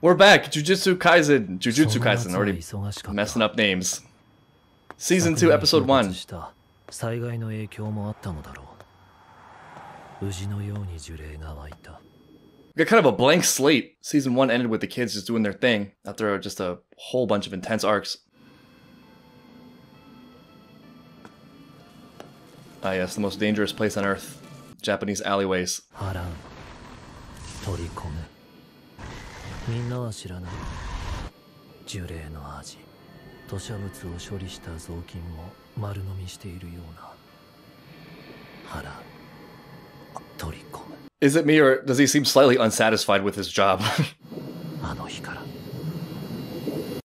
We're back! Jujutsu Kaisen! Jujutsu Kaisen, already messing up names. Season 2, Episode 1. 災害の影響もあったのだろう。無事のように呪霊が湧いた。 Got kind of a blank slate. Season 1 ended with the kids just doing their thing after just a whole bunch of intense arcs. Ah, yes, the most dangerous place on earth. Japanese alleyways. 払う。取り込む。 みんなは知らない。呪霊の味吐砂物を処理した雑巾も丸飲みしているような。腹。取り込む。Is it me or does he seem slightly unsatisfied with his job?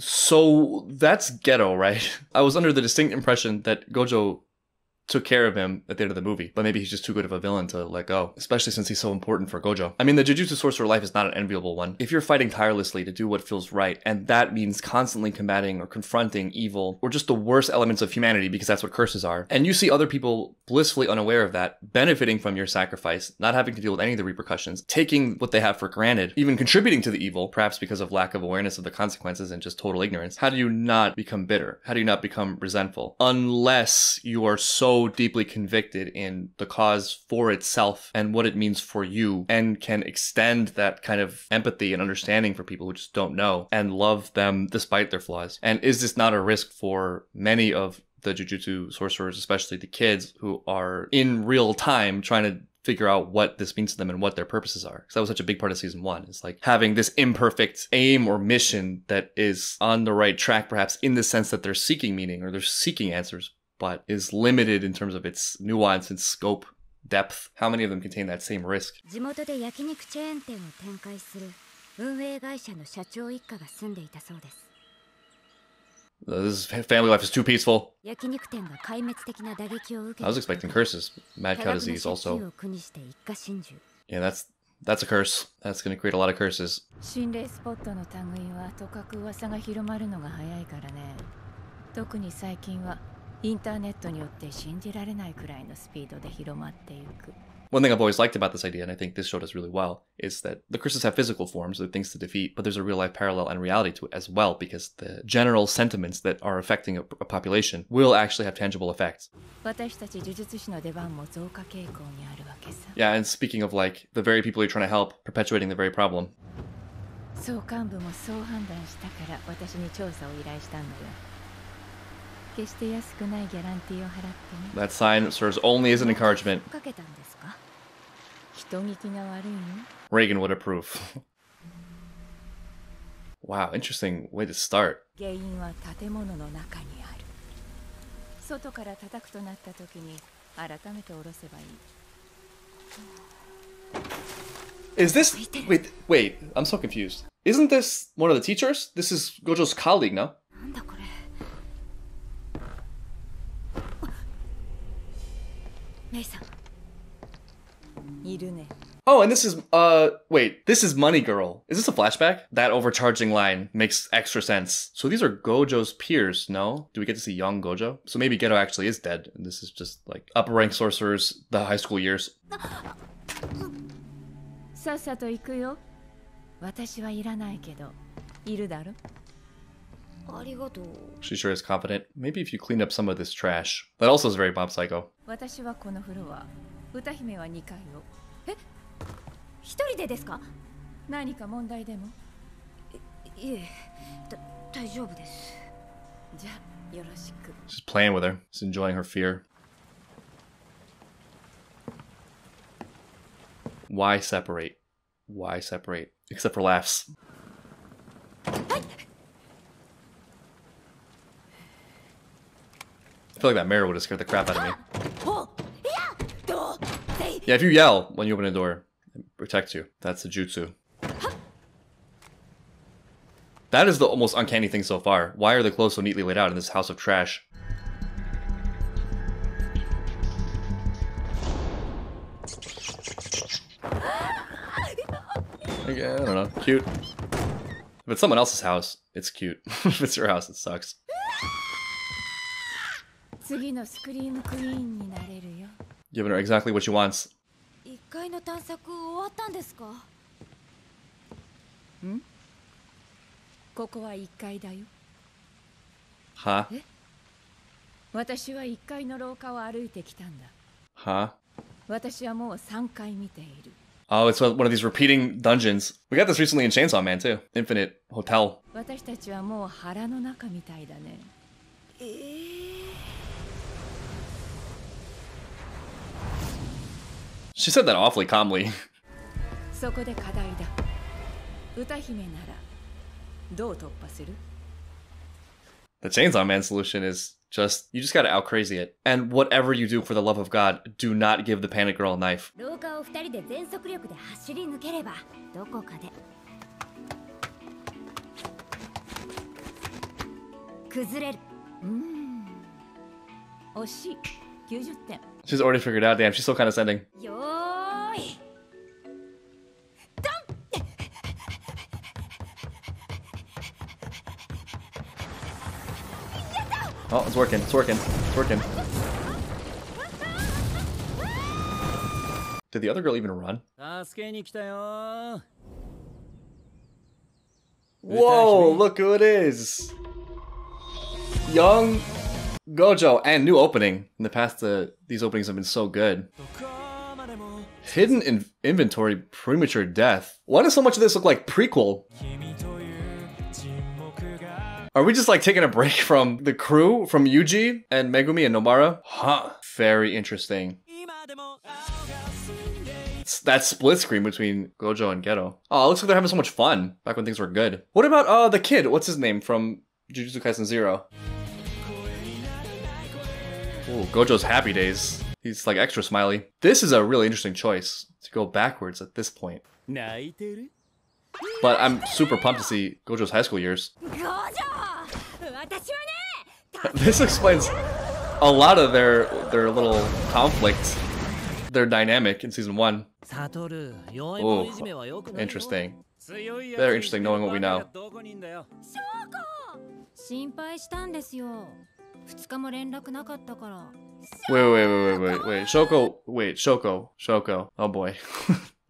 So that's Geto, right? I was under the distinct impression that Gojo took care of him at the end of the movie, but maybe he's just too good of a villain to let go, especially since he's so important for Gojo. I mean, the Jujutsu Sorcerer life is not an enviable one. If you're fighting tirelessly to do what feels right, and that means constantly combating or confronting evil or just the worst elements of humanity because that's what curses are, and you see other people blissfully unaware of that, benefiting from your sacrifice, not having to deal with any of the repercussions, taking what they have for granted, even contributing to the evil, perhaps because of lack of awareness of the consequences and just total ignorance, how do you not become bitter? How do you not become resentful? Unless you are so deeply convicted in the cause for itself and what it means for you and can extend that kind of empathy and understanding for people who just don't know and love them despite their flaws. And is this not a risk for many of the jujutsu sorcerers, especially the kids who are in real time trying to figure out what this means to them and what their purposes are. Because that was such a big part of season one. It's like having this imperfect aim or mission that is on the right track, perhaps in the sense that they're seeking meaning or they're seeking answers, but is limited in terms of its nuance and scope, depth. How many of them contain that same risk? 地元で焼肉チェーン店を展開する運営会社の社長一家が住んでいたそうです Uh, This family life is too peaceful. 焼肉店が壊滅的な打撃を受け I was expecting curses. Mad 多 cow 額の disease 借 also. 金を苦にして一家心中 Yeah, that's that's a curse. That's going to create a lot of curses. 心霊スポットの類はとかく噂が広まるのが早いからね特に最近は インターネットによって信じられないくらいのスピードで広まっていく One thing I've always liked about this idea, and I think this showed us really well, is that the curses have physical forms, they're things to defeat, but there's a real life parallel and reality to it as well, because the general sentiments that are affecting a, a population will actually have tangible effects. 私たち呪術師の出番も増加傾向にあるわけさ Yeah, and speaking of like the very people you're trying to help, perpetuating the very problem, 総幹部もそう判断したから私に調査を依頼したんだよ 決して安くないギャランティーを払ってね that sign serves only as an encouragement. かけたんですか人聞きが悪いよ Reagan would approve. wow, interesting way to start. 原因は建物の中にある外から叩くとなった時に改めて下ろせばいい Is this. Wait, wait, I'm so confused. Isn't this one of the teachers? This is Gojo's colleague, no? Oh, and this is uh wait, this is Money Girl. Is this a flashback? That overcharging line makes extra sense. So these are Gojo's peers, no? Do we get to see young Gojo? So maybe Geto actually is dead. And this is just like upper rank sorcerers, the high school years. She sure is confident. Maybe if you clean up some of this trash. That also is very Mob Psycho. 私はこのフロア歌姫は2階を一人でですか何か問題でもいえだ大丈夫ですじゃあよろしく She's playing with her. She's enjoying her fear. Why separate? Why separate? Except for laughs. I feel like that mirror would have scared the crap out of me. Yeah, if you yell when you open a door, it protects you. That's the jutsu. That is the most uncanny thing so far. Why are the clothes so neatly laid out in this house of trash? Yeah, I don't know. Cute. If it's someone else's house, it's cute. if it's your house, it sucks. Giving her exactly what she wants. 一階の探索終わったんですかここは1階だよ Huh? 私は1階の廊下を歩いてきたんだ Huh? 私はもう3階見ている Oh, it's one of these repeating dungeons. We got this recently in Chainsaw Man too. Infinite Hotel. 私たちはもう腹の中みたいだねええ She said that awfully calmly. そこで課題だ歌姫ならどう突破する The Chainsaw Man solution is just you just gotta out crazy it. And whatever you do for the love of God, do not give the panic girl a knife. She's already figured out. Damn, she's still kind so condescending. Oh, it's working. It's working. It's working. Did the other girl even run? Whoa, look who it is. Young Gojo and new opening. In the past, the, these openings have been so good. Hidden in inventory, premature death. Why does so much of this look like prequel? Are we just like taking a break from the crew, from Yuji and Megumi and Nobara? Huh. Very interesting. That split screen between Gojo and Geto. Oh, it looks like they're having so much fun back when things were good. What about uh the kid? What's his name from Jujutsu Kaisen Zero? Ooh, Gojo's happy days. He's like extra smiley. This is a really interesting choice to go backwards at this point. But I'm super pumped to see Gojo's high school years. this explains a lot of their their little conflict, their dynamic in season one. Oh, interesting. Very interesting knowing what we know. どこにいんだよ心配したんですよ2日も連絡なかったから Wait, wait, wait, wait, wait, wait. Shoko, wait, Shoko, Shoko. Oh boy.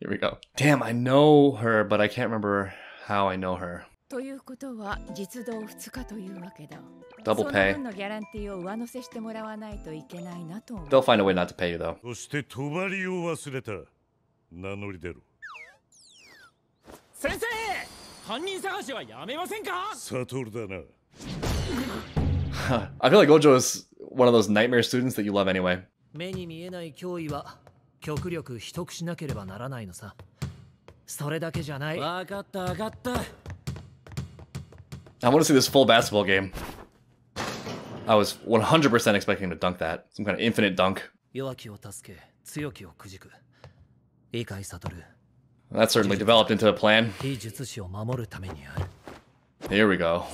Here we go. Damn, I know her, but I can't remember how I know her. ということは実動2日というわけだ Double その pay. 分のギャランティーを上乗せしてもらわないといけないなと They'll find a way not to pay you though. そして帳を忘れた名乗り出ろ先生犯人探しはやめませんかサトルだな I feel like Gojo is one of those nightmare students that you love anyway. 目に見えない脅威は極力秘匿しなければならないのさそれだけじゃない分かった分かった I want to see this full basketball game. I was 100% expecting to dunk that. Some kind of infinite dunk. 弱きを助け強きをくじくいいかいサトル That certainly developed into a plan. 非術師を守るためにある Here we go.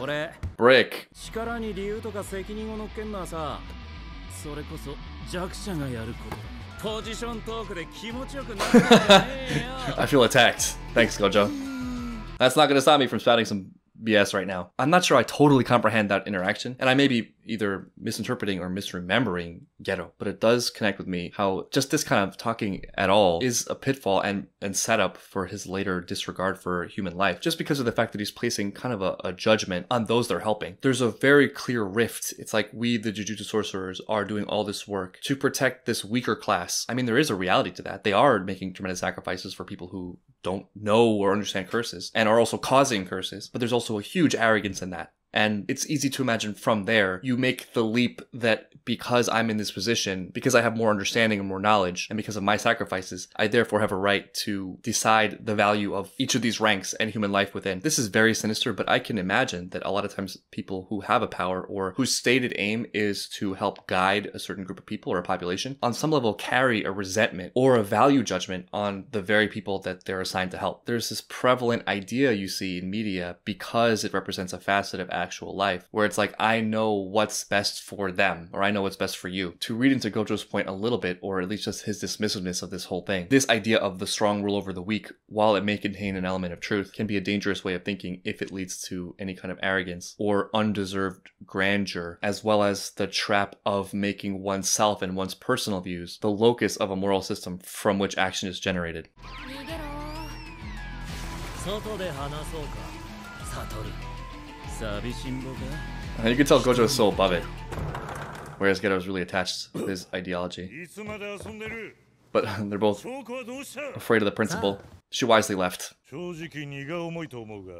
それ正論俺 Brick. 力に理由とか責任を乗っけんのはさそれこそ弱者がやることだポジショントークで気持ちよくなるんじゃねえよ I feel attacked. Thanks, Gojo. That's not gonna stop me from spouting some BS right now. I'm not sure I totally comprehend that interaction, and I may be either misinterpreting or misremembering Geto, but it does connect with me how just this kind of talking at all is a pitfall and, and setup for his later disregard for human life, just because of the fact that he's placing kind of a, a judgment on those they're helping. There's a very clear rift. It's like we, the Jujutsu sorcerers, are doing all this work to protect this weaker class. I mean, there is a reality to that. They are making tremendous sacrifices for people who don't know or understand curses and are also causing curses, but there's also a huge arrogance in that. And it's easy to imagine from there, you make the leap that because I'm in this position, because I have more understanding and more knowledge, and because of my sacrifices, I therefore have a right to decide the value of each of these ranks and human life within. This is very sinister, but I can imagine that a lot of times people who have a power or whose stated aim is to help guide a certain group of people or a population, on some level carry a resentment or a value judgment on the very people that they're assigned to help. There's this prevalent idea you see in media because it represents a facet of actual life where it's like, I know what's best for them or I know what's best for you. To read into Gojo's point a little bit, or at least just his dismissiveness of this whole thing, this idea of the strong rule over the weak, while it may contain an element of truth, can be a dangerous way of thinking if it leads to any kind of arrogance or undeserved grandeur, as well as the trap of making oneself and one's personal views the locus of a moral system from which action is generated. 逃げろ 外で話そうか悟り寂しんぼか And you can tell Gojo is so above it. Whereas Geto is really attached to his ideology. いつまで遊んでる But they're both 証拠はどうした afraid of the principal. She wisely left. 正直荷が重いと思うが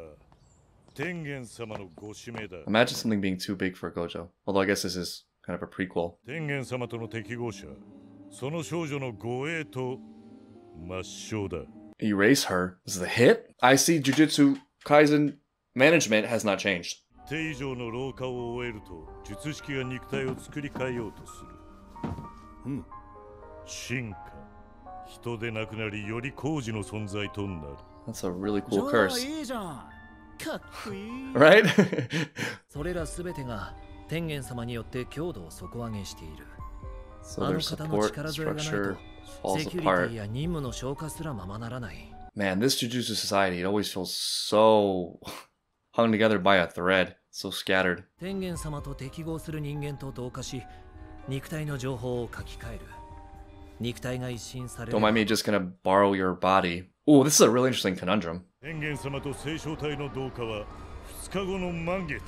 天元様のご指名だ Imagine something being too big for Gojo. Although I guess this is kind of a prequel. 天元様との適合者その少女の護衛と抹消だ Erase her. This is a hit? I see Jujutsu Kaisen management has not changed. 手以上の老化を終えると術式が肉体を作り変えようとするうん進化人でなくなりより高次の存在となる That's a really じ cool ゃあ curse. いいじゃんかっこいい Right? それら全てが天元様によって強度を底上げしている so あ their の方の support 力添えがない structure と falls セキュリテ apart. ィや任務の消化すらままならない Man, this Jujutsu society, it always feels so hung together by a thread. So scattered. 天元様と適合する人間と同化し肉体の情報を書き換える肉体が一新される Don't mind me just gonna borrow your body. Ooh, this is a really interesting conundrum. 天元様と聖書体の同化は2日後の満月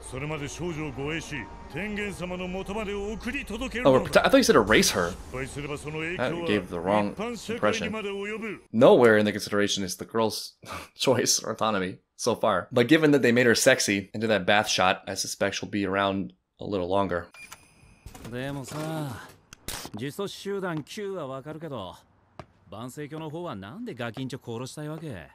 それまで少女を護衛し天元様の元まで送り届ける Oh, の we're だ prote- I thought you said erase her. 失敗すればその影 That 響は gave the wrong 一般社会 impression. にまで及ぶ Nowhere in the consideration is the girl's choice or autonomy so far. But given that they made her sexy and did that bath shot, I suspect she'll be around a little longer. でもさ自組織集団 Q はわかるけど万世教の方はなんでガキンチョ殺したいわけ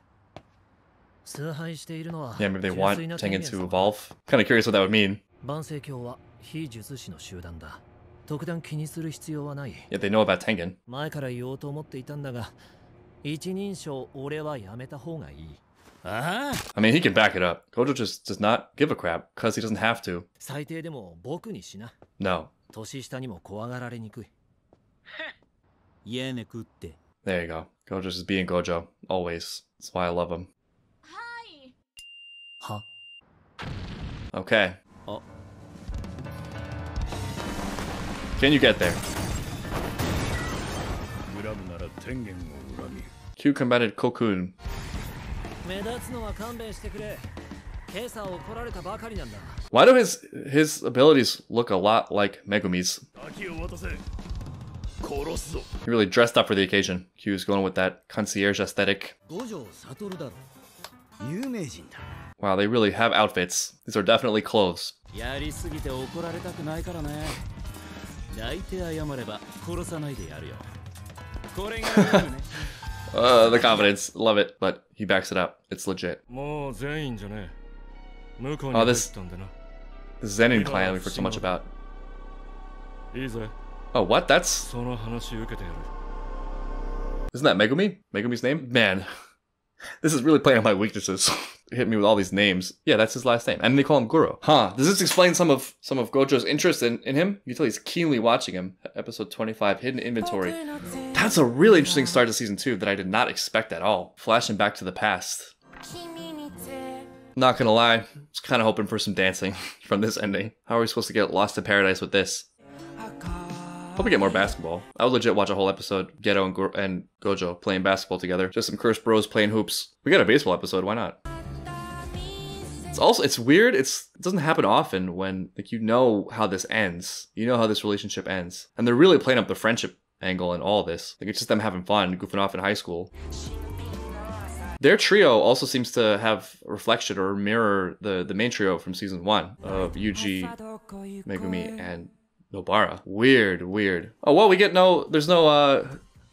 崇拝しているのは Yeah, maybe they 純 want 粋な Tengen 天元 to 様 evolve. Kind of curious what that would mean. 万世教は非術師の集団だ特段気にする必要はない Yet they know about Tengen. 前から言おうと思っていたんだが一人称俺はやめた方がいい uh huh. I mean, he can back it up. Gojo just does not give a crap because he doesn't have to. No. There you go. Gojo is being Gojo. Always. That's why I love him. Hi. Huh? Okay. Oh. Can you get there? Q combated Cocoon. Why do his his abilities look a lot like Megumi's? He really dressed up for the occasion. Q's going with that concierge aesthetic. Wow, they really have outfits. These are definitely clothes. Uh, the confidence. Love it. But he backs it up. It's legit. Oh, this Zenin clan we've heard so much about. Oh, what? That's... Isn't that Megumi? Megumi's name? Man, this is really playing on my weaknesses. Hit me with all these names. Yeah, that's his last name, and they call him Guru. Huh? Does this explain some of some of Gojo's interest in, in him? You can tell he's keenly watching him. Episode twenty five, hidden inventory. That's a really interesting start to season two that I did not expect at all. Flashing back to the past. Not gonna lie, was kind of hoping for some dancing from this ending. How are we supposed to get lost to paradise with this? Hope we get more basketball. I would legit watch a whole episode, Geto and, Go- and Gojo playing basketball together. Just some cursed bros playing hoops. We got a baseball episode, why not? It's also it's weird. It's it doesn't happen often when like you know how this ends. You know how this relationship ends, and they're really playing up the friendship angle in all this. Like it's just them having fun, goofing off in high school. Their trio also seems to have reflection or mirror the the main trio from season one of Yuji, Megumi, and Nobara. Weird, weird. Oh well, we get no. There's no uh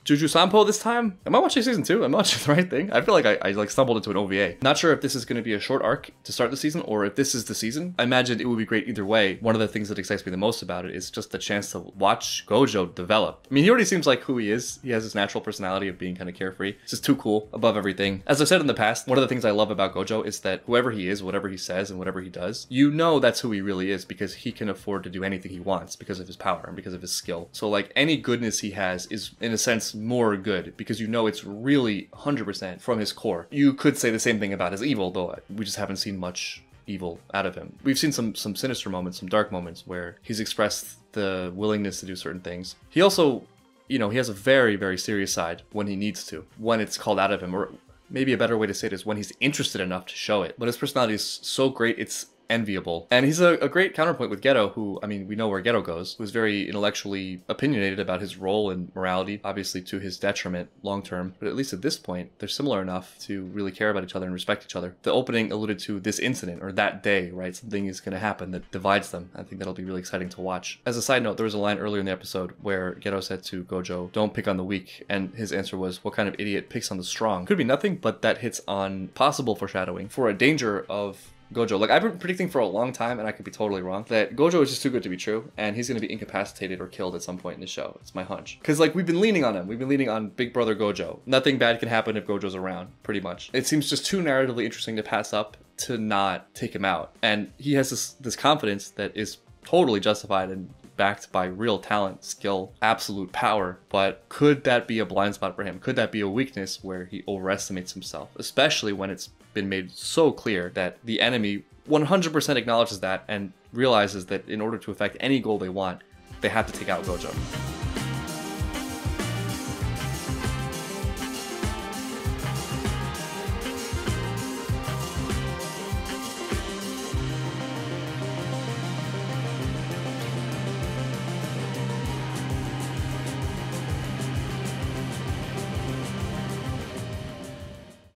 Juju Sampo this time? Am I watching season two? Am I watching the right thing? I feel like I, I like stumbled into an OVA. Not sure if this is going to be a short arc to start the season or if this is the season. I imagine it would be great either way. One of the things that excites me the most about it is just the chance to watch Gojo develop. I mean, he already seems like who he is. He has his natural personality of being kind of carefree. It's just too cool, above everything. As I've said in the past, one of the things I love about Gojo is that whoever he is, whatever he says, and whatever he does, you know that's who he really is because he can afford to do anything he wants because of his power and because of his skill. So, like, any goodness he has is, in a sense, more good because you know it's really 100% from his core. You could say the same thing about his evil, though uh, we just haven't seen much evil out of him. We've seen some some sinister moments, some dark moments where he's expressed the willingness to do certain things. He also, you know, he has a very very serious side when he needs to, when it's called out of him or maybe a better way to say it is when he's interested enough to show it. But his personality is so great, it's enviable. And he's a, a, great counterpoint with Geto, who, I mean, we know where Geto goes, who's very intellectually opinionated about his role in morality, obviously to his detriment long term. But at least at this point, they're similar enough to really care about each other and respect each other. The opening alluded to this incident or that day, right? Something is going to happen that divides them. I think that'll be really exciting to watch. As a side note, there was a line earlier in the episode where Geto said to Gojo, Don't pick on the weak. And his answer was, What kind of idiot picks on the strong? Could be nothing, but that hits on possible foreshadowing for a danger of Gojo. Like I've been predicting for a long time, and I could be totally wrong, that Gojo is just too good to be true, and he's to be incapacitated or killed at some point in the show. It's my hunch. Because like we've been leaning on him, we've been leaning on Big Brother Gojo. Nothing bad can happen if Gojo's around, pretty much. It seems just too narratively interesting to pass up to not take him out, and he has this this confidence that is totally justified and backed by real talent, skill, absolute power. But could that be a blind spot for him? Could that be a weakness where he overestimates himself, especially when it's been made so clear that the enemy 100% acknowledges that and realizes that in order to affect any goal they want, they have to take out Gojo.